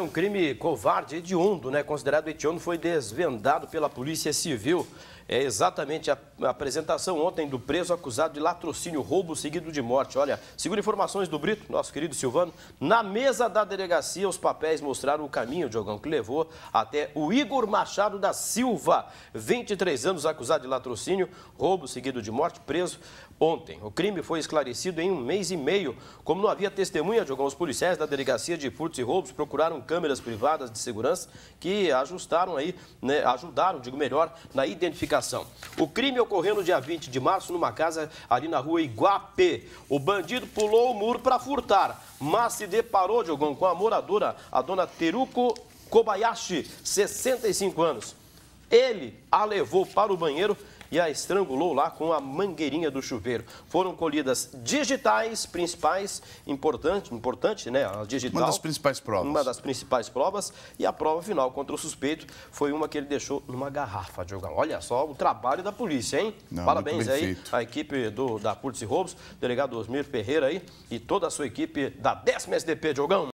Um crime covarde hediondo, né? Considerado hediondo, foi desvendado pela Polícia Civil. É exatamente a apresentação ontem do preso acusado de latrocínio, roubo seguido de morte. Olha, segundo informações do Brito, nosso querido Silvano, na mesa da delegacia os papéis mostraram o caminho, Diogão, que levou até o Igor Machado da Silva, 23 anos, acusado de latrocínio, roubo seguido de morte, preso ontem. O crime foi esclarecido em um mês e meio. Como não havia testemunha, Diogão, os policiais da delegacia de furtos e roubos procuraram câmeras privadas de segurança que ajustaram aí, né, ajudaram, digo melhor, na identificação. O crime ocorreu no dia 20 de março numa casa ali na rua Iguapé. O bandido pulou o muro para furtar, mas se deparou, Diogão, com a moradora, a dona Teruko Kobayashi, 65 anos. Ele a levou para o banheiro e a estrangulou lá com a mangueirinha do chuveiro. Foram colhidas digitais principais, importante, importante, né? A digital. Uma das principais provas. Uma das principais provas. E a prova final contra o suspeito foi uma que ele deixou numa garrafa, Diogão. Olha só o trabalho da polícia, hein? Não, Parabéns aí feito. à equipe do, da Furtos e Roubos, delegado Osmir Ferreira aí e toda a sua equipe da décima SDP, Diogão.